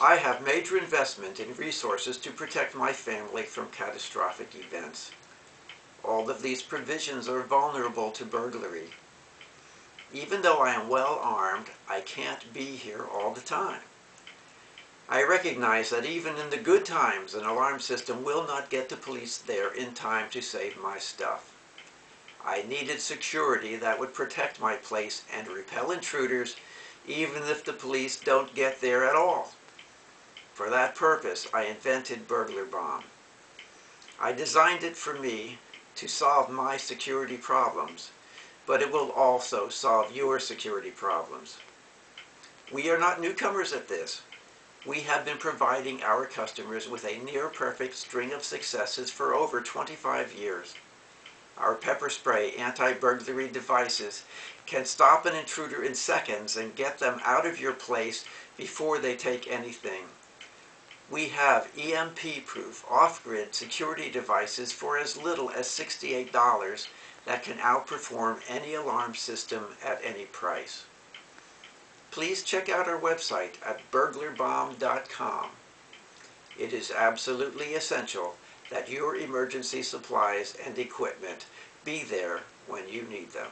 I have major investment in resources to protect my family from catastrophic events. All of these provisions are vulnerable to burglary. Even though I am well armed, I can't be here all the time. I recognize that even in the good times, an alarm system will not get the police there in time to save my stuff. I needed security that would protect my place and repel intruders even if the police don't get there at all. For that purpose, I invented Burglar Bomb. I designed it for me to solve my security problems, but it will also solve your security problems. We are not newcomers at this. We have been providing our customers with a near-perfect string of successes for over 25 years. Our pepper spray anti-burglary devices can stop an intruder in seconds and get them out of your place before they take anything. We have EMP-proof off-grid security devices for as little as $68 that can outperform any alarm system at any price please check out our website at burglarbomb.com. It is absolutely essential that your emergency supplies and equipment be there when you need them.